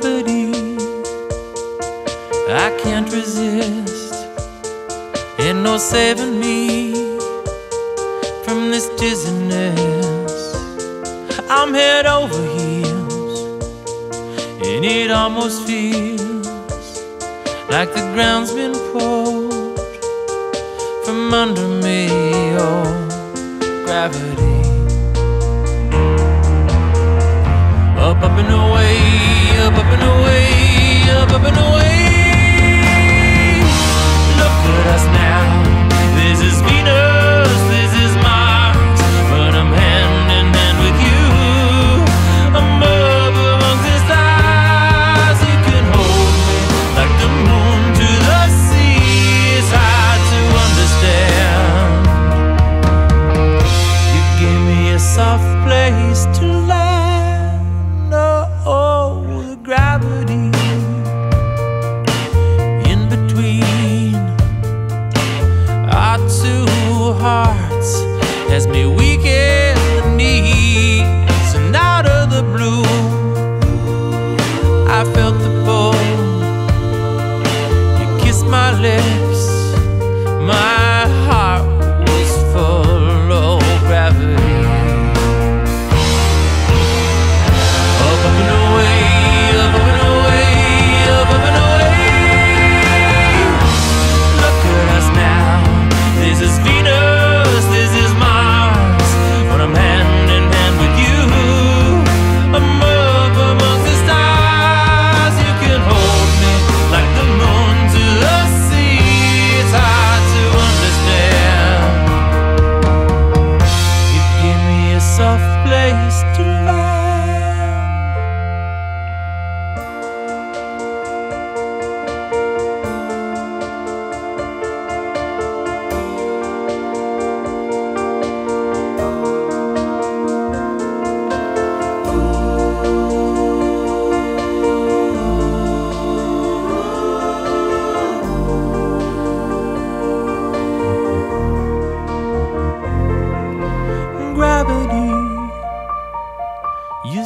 gravity. I can't resist, Ain't no saving me from this dizziness. I'm head over heels, and it almost feels like the ground's been pulled from under me. Oh, gravity. up, up and away, up, up and away, up, up and away.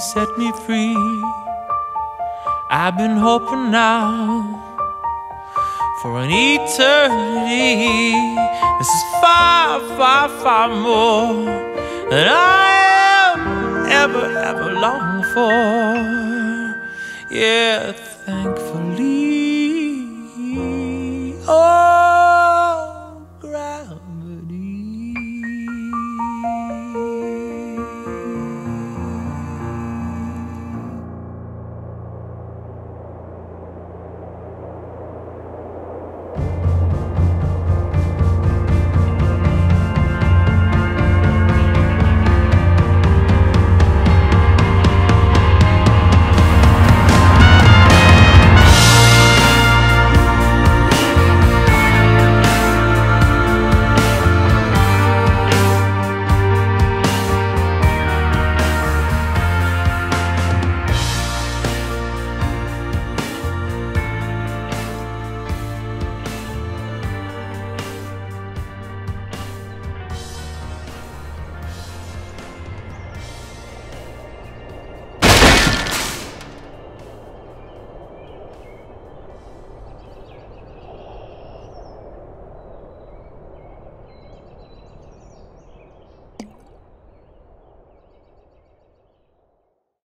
set me free. I've been hoping now for an eternity. This is far, far, far more than I am ever, ever longed for. Yeah, thankfully.